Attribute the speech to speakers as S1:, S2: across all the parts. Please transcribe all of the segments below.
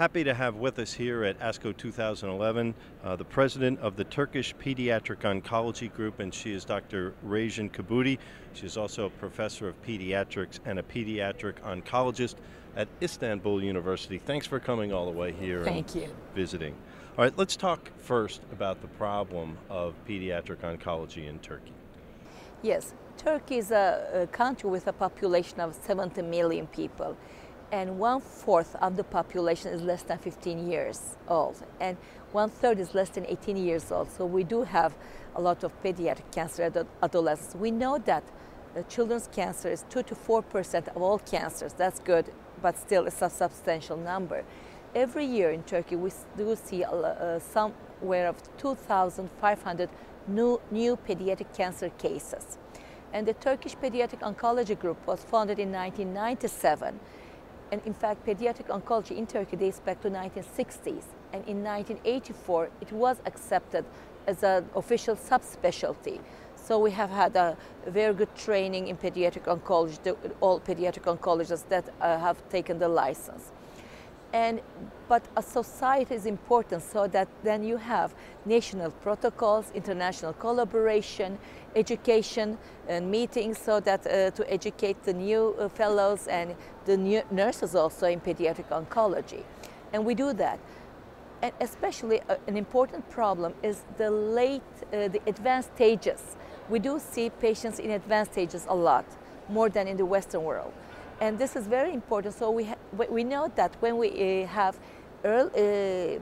S1: Happy to have with us here at ASCO 2011 uh, the president of the Turkish Pediatric Oncology Group, and she is Dr. Rejin Kebudi. She is also a professor of pediatrics and a pediatric oncologist at Istanbul University. Thanks for coming all the way here
S2: Thank
S1: and
S2: you.
S1: visiting. All right, let's talk first about the problem of pediatric oncology in Turkey.
S2: Yes, Turkey is a, a country with a population of 70 million people and one fourth of the population is less than 15 years old, and one third is less than 18 years old. So we do have a lot of pediatric cancer at adolescents. We know that uh, children's cancer is 2 to 4 percent of all cancers. That's good, but still it's a substantial number. Every year in Turkey, we do see uh, somewhere of 2,500 new, new pediatric cancer cases. And the Turkish Pediatric Oncology Group was founded in 1997 and in fact, pediatric oncology in Turkey dates back to 1960s. And in 1984, it was accepted as an official subspecialty. So we have had a very good training in pediatric oncology, all pediatric oncologists that uh, have taken the license. And, but a society is important so that then you have national protocols, international collaboration, education and meetings so that uh, to educate the new uh, fellows and the new nurses also in pediatric oncology. And we do that. And especially uh, an important problem is the late, uh, the advanced stages. We do see patients in advanced stages a lot, more than in the Western world. And this is very important. So we, we know that when we uh, have early, uh,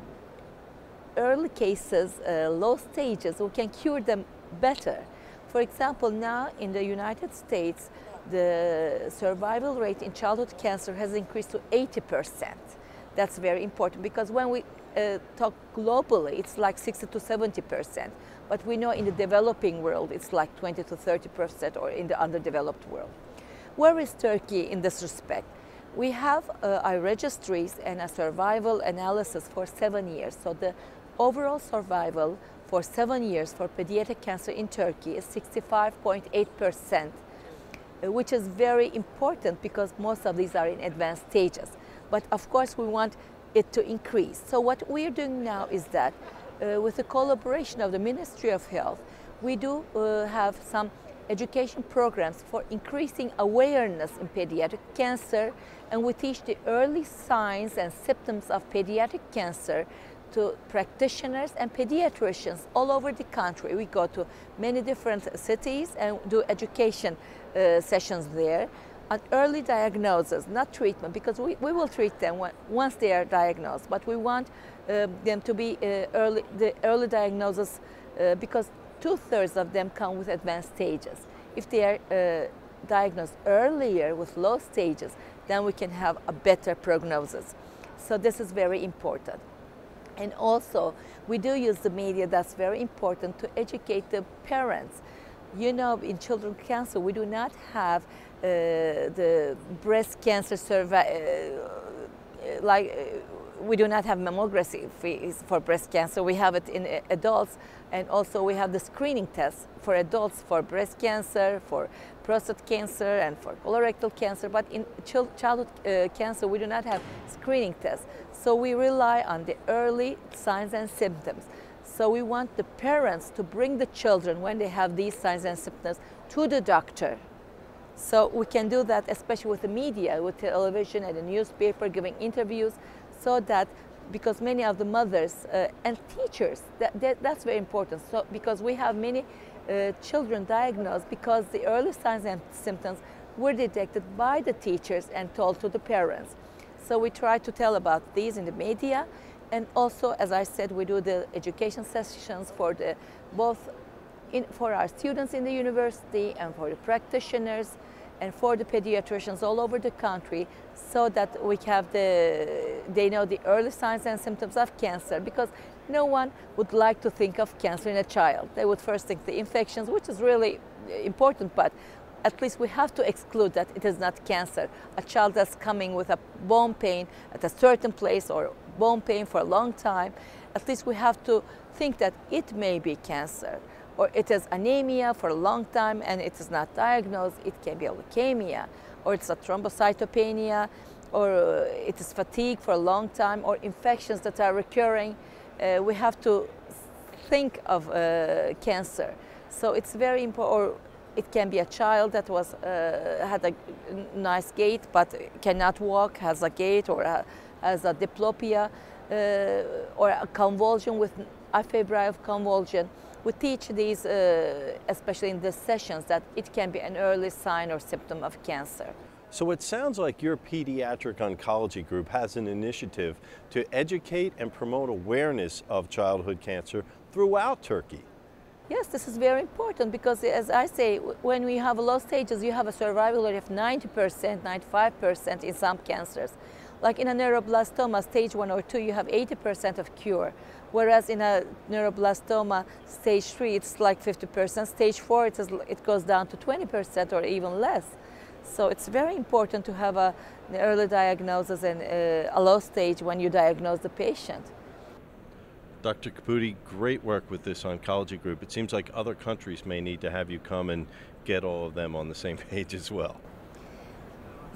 S2: early cases, uh, low stages, we can cure them better. For example, now in the United States, the survival rate in childhood cancer has increased to 80%. That's very important because when we uh, talk globally, it's like 60 to 70%. But we know in the developing world, it's like 20 to 30%, or in the underdeveloped world. Where is Turkey in this respect? We have uh, our registries and a survival analysis for seven years. So the overall survival for seven years for pediatric cancer in Turkey is 65.8%, uh, which is very important because most of these are in advanced stages. But of course, we want it to increase. So what we're doing now is that uh, with the collaboration of the Ministry of Health, we do uh, have some education programs for increasing awareness in pediatric cancer and we teach the early signs and symptoms of pediatric cancer to practitioners and pediatricians all over the country. We go to many different cities and do education uh, sessions there on early diagnosis, not treatment, because we, we will treat them when, once they are diagnosed, but we want uh, them to be uh, early, the early diagnosis uh, because two-thirds of them come with advanced stages. If they are uh, diagnosed earlier with low stages, then we can have a better prognosis. So this is very important. And also, we do use the media, that's very important, to educate the parents. You know, in children cancer, we do not have uh, the breast cancer survey, uh, like uh, we do not have mammography for breast cancer. We have it in adults, and also we have the screening tests for adults for breast cancer, for prostate cancer, and for colorectal cancer. But in childhood uh, cancer, we do not have screening tests. So we rely on the early signs and symptoms. So we want the parents to bring the children when they have these signs and symptoms to the doctor. So we can do that, especially with the media, with television and the newspaper, giving interviews so that because many of the mothers uh, and teachers, that, that, that's very important. So because we have many uh, children diagnosed because the early signs and symptoms were detected by the teachers and told to the parents. So we try to tell about these in the media and also, as I said, we do the education sessions for the both in, for our students in the university and for the practitioners and for the pediatricians all over the country so that we have the, they know the early signs and symptoms of cancer because no one would like to think of cancer in a child. They would first think the infections, which is really important, but at least we have to exclude that it is not cancer. A child that's coming with a bone pain at a certain place or bone pain for a long time, at least we have to think that it may be cancer or it is anemia for a long time and it is not diagnosed, it can be a leukemia, or it's a thrombocytopenia, or uh, it is fatigue for a long time, or infections that are recurring, uh, we have to think of uh, cancer. So it's very important. or It can be a child that was uh, had a nice gait but cannot walk, has a gait or a, has a diplopia uh, or a convulsion with afebrile convulsion. We teach these, uh, especially in the sessions, that it can be an early sign or symptom of cancer.
S1: So it sounds like your pediatric oncology group has an initiative to educate and promote awareness of childhood cancer throughout Turkey.
S2: Yes, this is very important because, as I say, when we have low stages, you have a survival rate of 90%, 95% in some cancers. Like in a neuroblastoma, stage one or two, you have 80% of cure. Whereas in a neuroblastoma, stage three, it's like 50%. Stage four, it, is, it goes down to 20% or even less. So it's very important to have a, an early diagnosis and uh, a low stage when you diagnose the patient.
S1: Dr. Kebudi, great work with this oncology group. It seems like other countries may need to have you come and get all of them on the same page as well.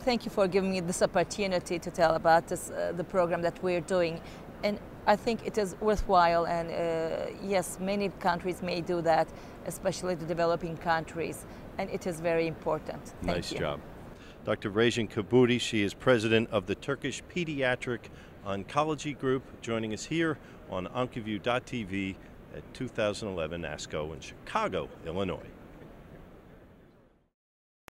S2: Thank you for giving me this opportunity to tell about this, uh, the program that we're doing. And I think it is worthwhile, and uh, yes, many countries may do that, especially the developing countries, and it is very important. Thank
S1: nice
S2: you.
S1: job. Dr. Rejin Kebudi, she is president of the Turkish Pediatric Oncology Group, joining us here on Oncology.tv at 2011 ASCO in Chicago, Illinois.